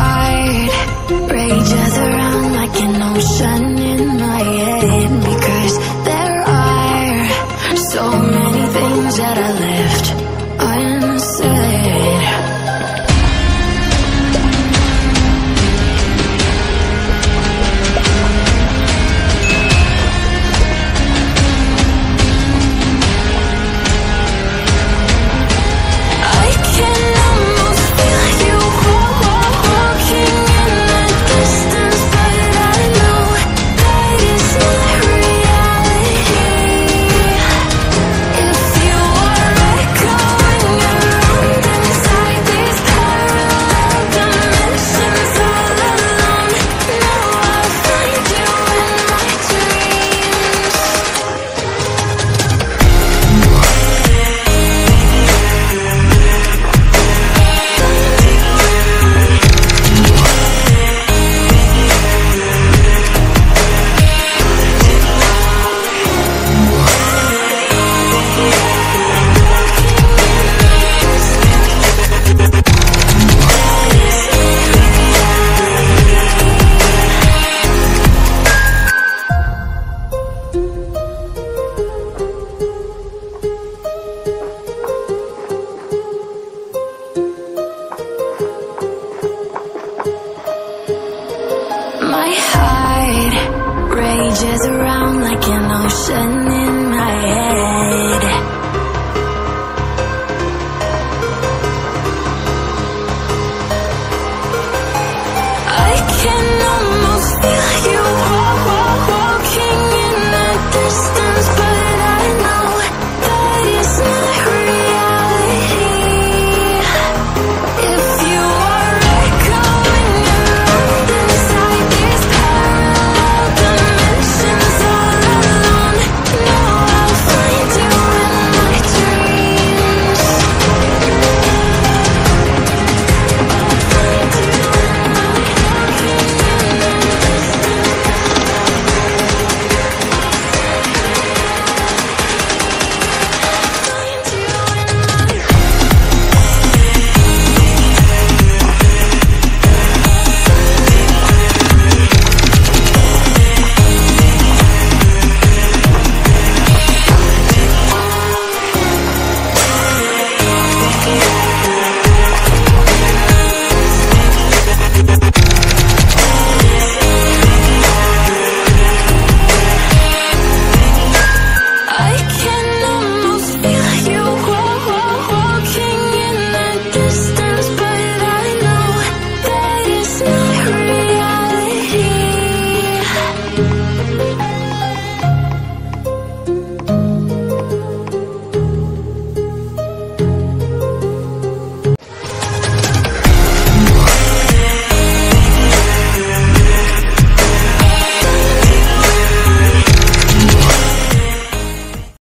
heart rages around like an ocean in my head. surges around like an ocean in my head.